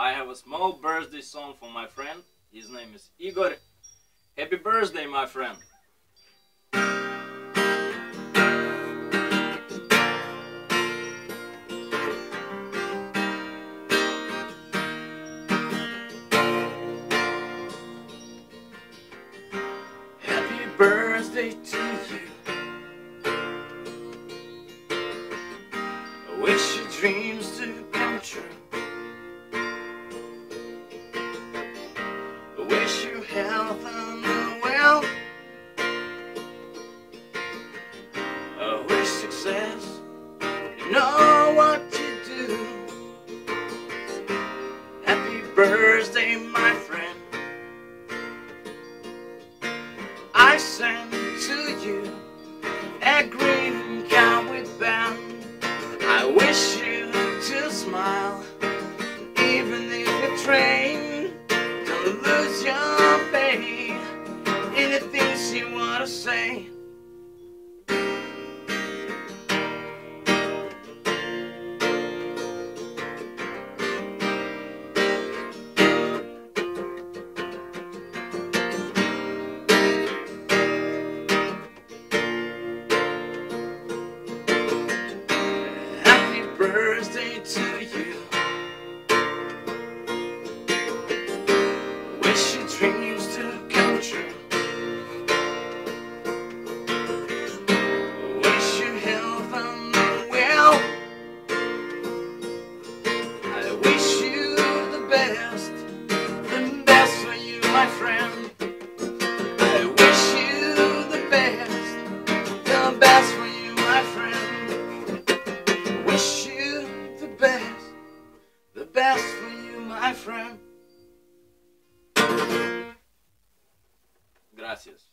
I have a small birthday song for my friend. His name is Igor. Happy birthday, my friend. Happy birthday to you. I wish your dreams to come true. Wish birthday to you. Wish your dreams to come true. Wish you health and wealth. I wish you the best, the best for you, my friend. I wish you the best, the best Gracias.